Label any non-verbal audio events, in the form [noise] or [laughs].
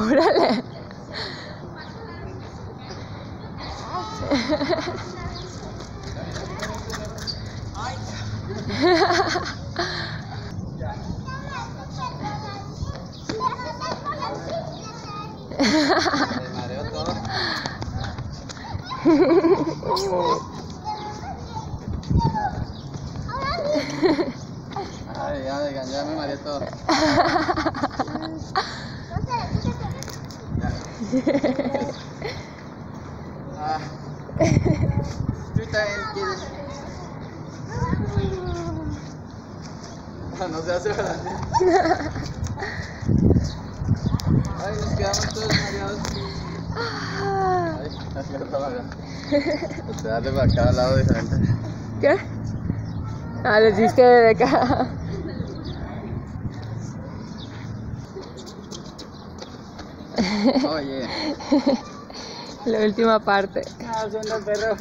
Todo. Ay, ya me mareé todo. [laughs] Ah. Tú también quieres. Ah, no se hace grande. Ay, nos quedamos todos mareados. Ay, así lo estaba acá. Te darle para cada lado diferente. ¿Qué? Ah, les diste de acá. Oye. [laughs] La última parte. Ah, suena el perro.